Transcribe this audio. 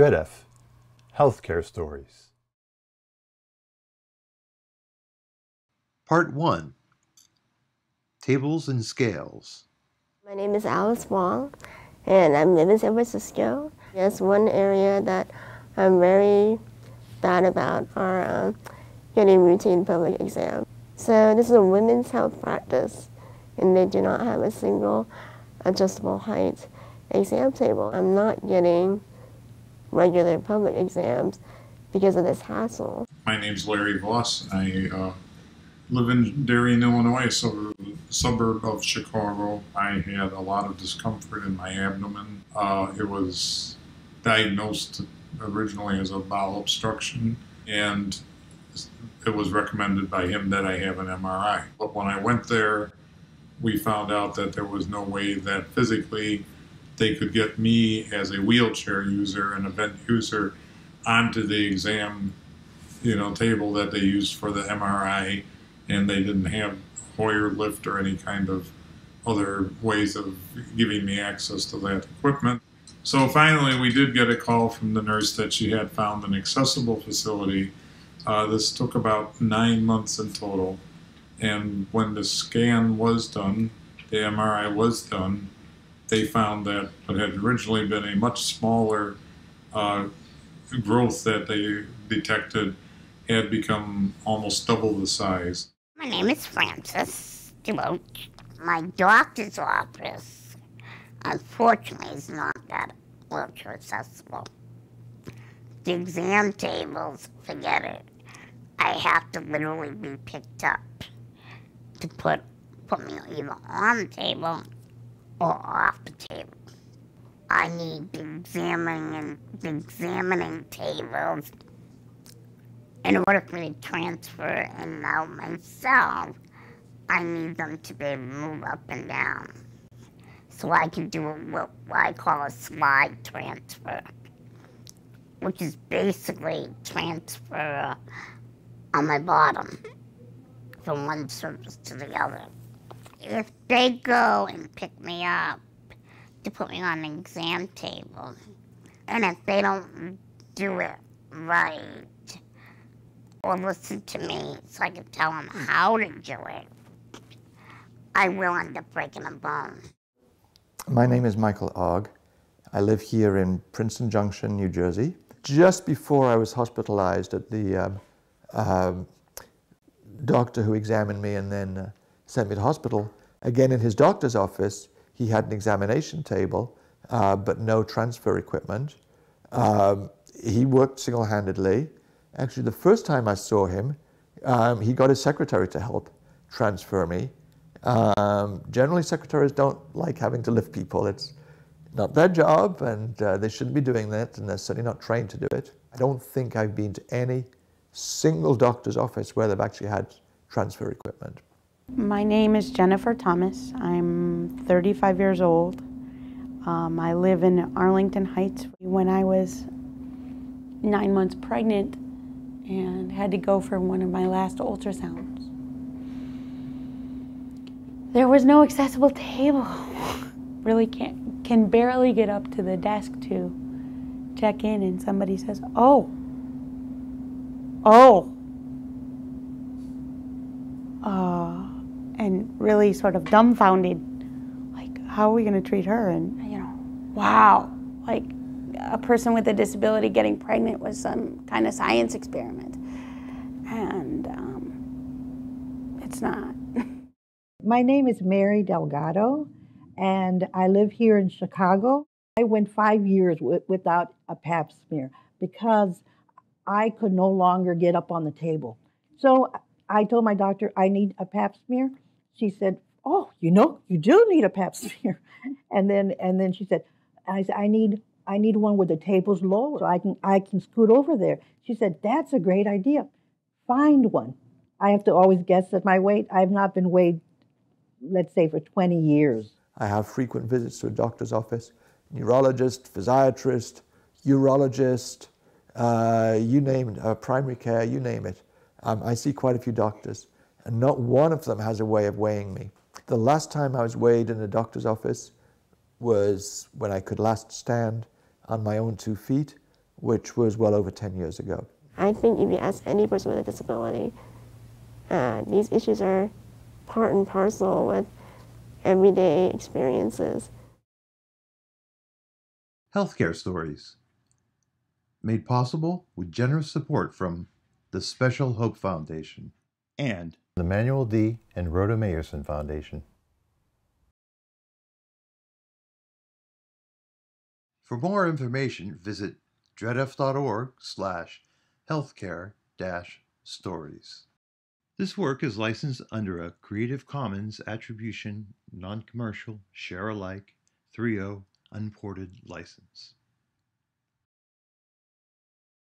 DREDF Healthcare Stories. Part 1 Tables and Scales. My name is Alice Wong, and I live in San Francisco. There's one area that I'm very bad about are um, getting routine public exams. So this is a women's health practice, and they do not have a single adjustable height exam table. I'm not getting regular public exams because of this hassle. My name's Larry Voss. I uh, live in Darien, Illinois, suburb, suburb of Chicago. I had a lot of discomfort in my abdomen. Uh, it was diagnosed originally as a bowel obstruction, and it was recommended by him that I have an MRI. But when I went there, we found out that there was no way that physically they could get me as a wheelchair user and a vent user onto the exam, you know, table that they used for the MRI, and they didn't have Hoyer lift or any kind of other ways of giving me access to that equipment. So finally, we did get a call from the nurse that she had found an accessible facility. Uh, this took about nine months in total. And when the scan was done, the MRI was done, they found that what had originally been a much smaller uh, growth that they detected had become almost double the size. My name is Francis DeLoach. My doctor's office, unfortunately, is not that wheelchair accessible. The exam tables, forget it. I have to literally be picked up to put put me either on the table or off the table. I need the examining the examining tables in order for me to transfer and now myself. I need them to be able to move up and down. So I can do what I call a slide transfer, which is basically transfer uh, on my bottom from one surface to the other. If they go and pick me up to put me on an exam table, and if they don't do it right, or listen to me so I can tell them how to do it, I will end up breaking a bone. My name is Michael Ogg. I live here in Princeton Junction, New Jersey. Just before I was hospitalized at the uh, doctor who examined me and then uh, sent me to hospital, again in his doctor's office, he had an examination table, uh, but no transfer equipment. Um, he worked single-handedly. Actually, the first time I saw him, um, he got his secretary to help transfer me. Um, generally, secretaries don't like having to lift people. It's not their job, and uh, they shouldn't be doing that, and they're certainly not trained to do it. I don't think I've been to any single doctor's office where they've actually had transfer equipment. My name is Jennifer Thomas. I'm 35 years old. Um, I live in Arlington Heights. When I was nine months pregnant and had to go for one of my last ultrasounds, there was no accessible table. really can't, can barely get up to the desk to check in and somebody says, oh, oh, uh, and really sort of dumbfounded, like, how are we going to treat her? And, you know, wow, like a person with a disability getting pregnant was some kind of science experiment. And um, it's not. My name is Mary Delgado, and I live here in Chicago. I went five years without a pap smear because I could no longer get up on the table. So I told my doctor I need a pap smear. She said, "Oh, you know, you do need a pap smear." And then and then she said, "I said I need I need one where the table's low so I can I can scoot over there." She said, "That's a great idea. Find one." I have to always guess at my weight. I've not been weighed let's say, for 20 years. I have frequent visits to a doctor's office, neurologist, physiatrist, urologist, uh, you name it, uh, primary care, you name it. Um, I see quite a few doctors, and not one of them has a way of weighing me. The last time I was weighed in a doctor's office was when I could last stand on my own two feet, which was well over 10 years ago. I think if you ask any person with a disability, uh, these issues are part and parcel with everyday experiences. Healthcare Stories. Made possible with generous support from the Special Hope Foundation and the Manuel D. and Rhoda Mayerson Foundation. For more information, visit dredf.org slash healthcare dash stories. This work is licensed under a Creative Commons Attribution, Non-Commercial, Share Alike 3.0 Unported license.